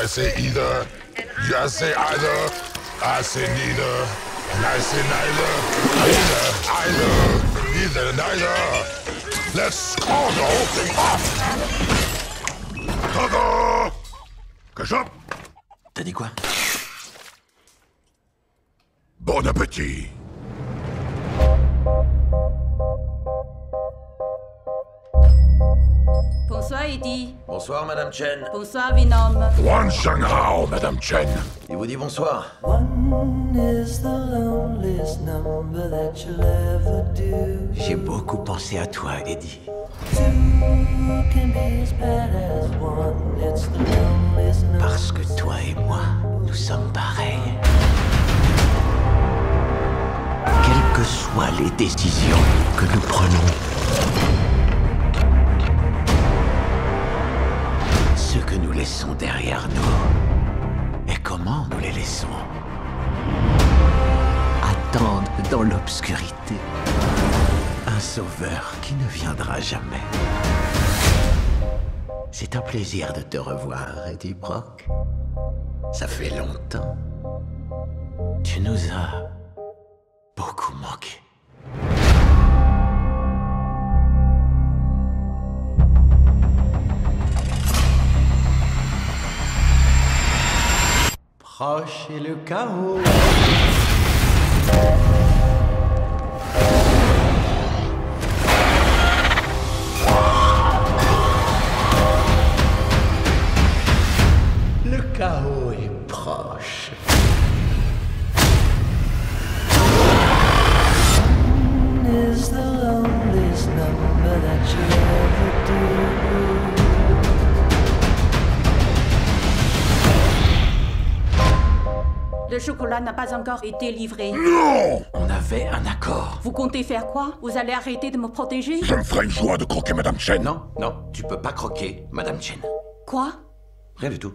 I say either. You say either. I say neither. And I say neither. Neither. Either. Neither. Neither. Let's call the whole thing off. Coco! Ketchup! T'as dit quoi? Bon appétit. Bonsoir Eddie. Bonsoir, Madame Chen. Bonsoir Vinom. One Shanghai, Madame Chen. Il vous dit bonsoir. One is the loneliest number that you'll ever do. J'ai beaucoup pensé à toi, Eddie. Two can be as bad as one. It's the loneliest number. Parce que toi et moi, nous sommes pareils. Quelles que soient les décisions que nous prenons, que nous laissons derrière nous et comment nous les laissons? Attendent dans l'obscurité un sauveur qui ne viendra jamais. C'est un plaisir de te revoir, Eddie Brock. Ça fait longtemps. Tu nous as beaucoup manqué. Proche est le chaos. Le chaos est proche. Le chocolat n'a pas encore été livré. Non! On avait un accord. Vous comptez faire quoi? Vous allez arrêter de me protéger? Ça me ferait une joie de croquer Madame Chen. Non, non, tu peux pas croquer, Madame Chen. Quoi? Rien du tout.